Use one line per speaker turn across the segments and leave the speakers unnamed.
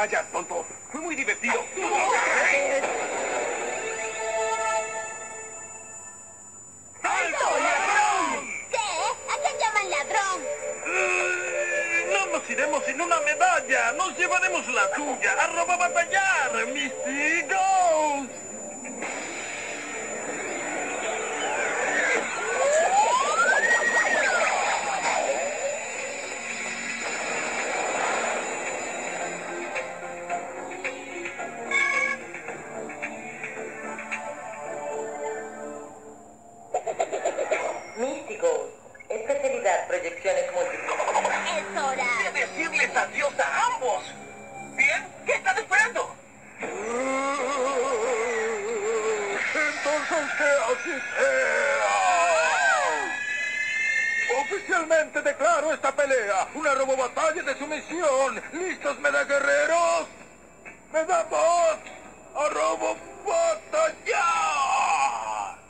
medallas,
tonto. Fue muy divertido. ¡Alto, ladrón!
¿Qué? ¿A quién llaman ladrón?
Eh, No nos iremos sin una medalla. Nos llevaremos la tuya. ¡Arroba batallar, Misty Ghost! Declaro esta pelea una robobatalla de sumisión. ¿Listos, meda guerreros? ¡Medabot! ¡A robobatallar!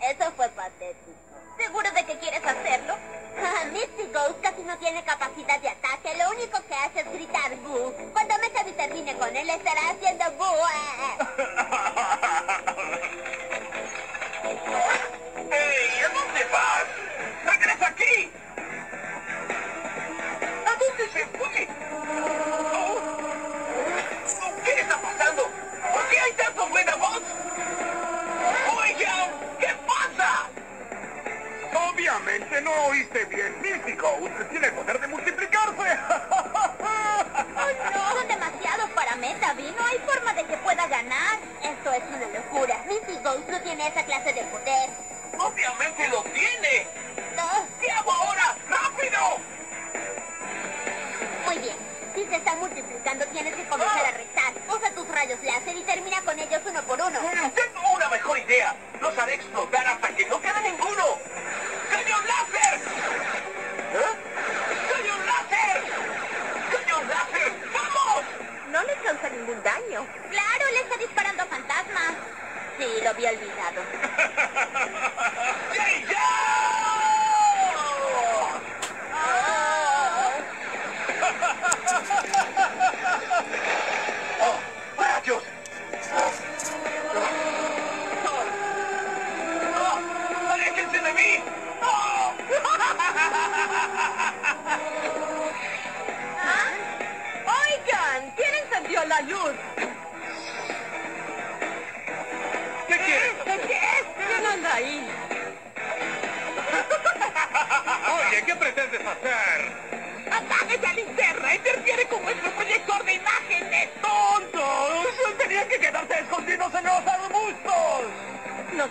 Eso fue patético. ¿Seguro de que quieres hacerlo? Ah, Misty Ghost casi no tiene capacidad de ataque. Lo único que hace es gritar boo. Cuando Metavi termine con él, estará haciendo boo.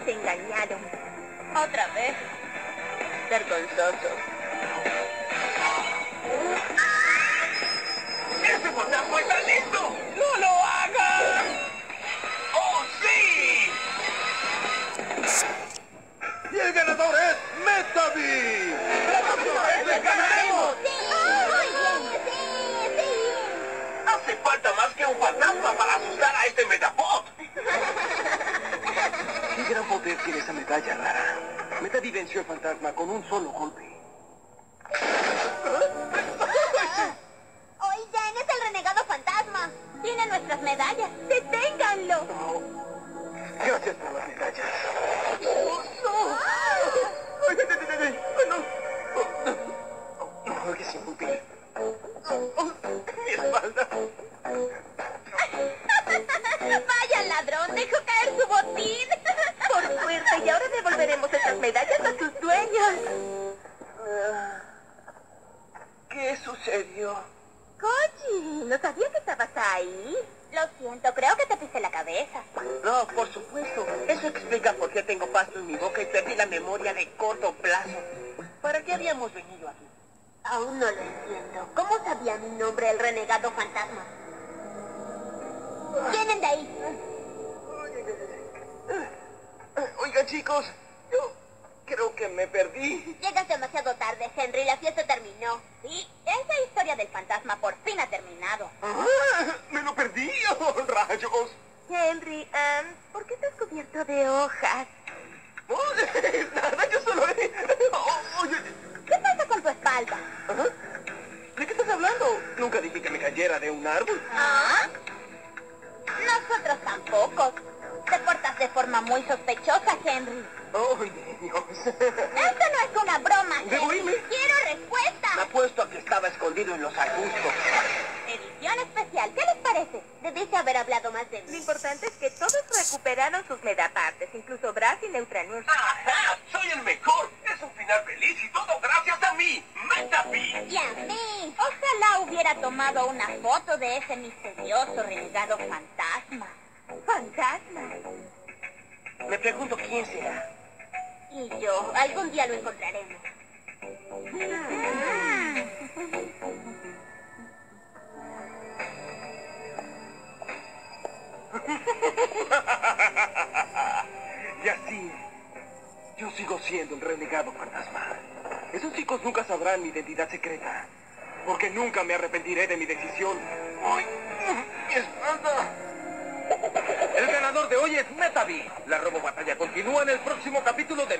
Nos engañaron. Otra vez. Vergonzoso.
¡Ese fantasma está listo! ¡No lo hagas! ¡Oh, sí! ¡Y el ganador es Metavi! ¡La próxima vez le ganaremos!
¡Sí! ¡Muy bien! ¡Sí! ¡Sí!
Hace falta más que un fantasma para asustar a este Metapod. ¿Qué esa medalla rara? Metavi venció al fantasma con un solo golpe.
Devolveremos esas medallas a sus dueños.
¿Qué sucedió?
Koji, ¿no sabía que estabas ahí?
Lo siento, creo que te pisé la cabeza.
No, por supuesto. Eso explica por qué tengo pasto en mi boca y perdí la memoria de corto plazo. ¿Para qué habíamos venido aquí?
Aún no lo entiendo. ¿Cómo sabía mi nombre el renegado fantasma? ¡Vienen de ahí!
Oiga, chicos, yo creo que me perdí.
Llegas demasiado tarde, Henry. La fiesta terminó. Sí, esa historia del fantasma por fin ha terminado.
¡Ah! ¡Me lo perdí! ¡Oh, rayos!
Henry, em, ¿por qué estás cubierto de hojas?
Oh, nada, yo solo... Oh, oye,
¿Qué pasa con tu espalda?
¿ajá. ¿De qué estás hablando? Nunca dije que me cayera de un árbol.
¿Ah? Nosotros tampoco. Forma muy sospechosa, Henry.
Oh, Dios.
Esto no es una broma,
¿Debo
Henry.
irme?
Quiero respuesta.
Me apuesto a que estaba escondido en los arbustos.
Edición especial. ¿Qué les parece? Debiste haber hablado más de
Lo
mí.
importante es que todos recuperaron sus medapartes, incluso Brass y Neutranur.
¡Ajá! ¡Soy el mejor! ¡Es un final feliz y todo gracias a mí! ¡Metapi!
Y a mí. Ojalá hubiera tomado una foto de ese misterioso renegado fantasma.
¡Fantasma!
Me pregunto quién será.
Y yo, algún día lo encontraremos.
Y así, yo sigo siendo un renegado fantasma. Esos chicos nunca sabrán mi identidad secreta. Porque nunca me arrepentiré de mi decisión. ¡Ay!
Ganador de hoy es. La robo batalla continúa en el próximo capítulo de.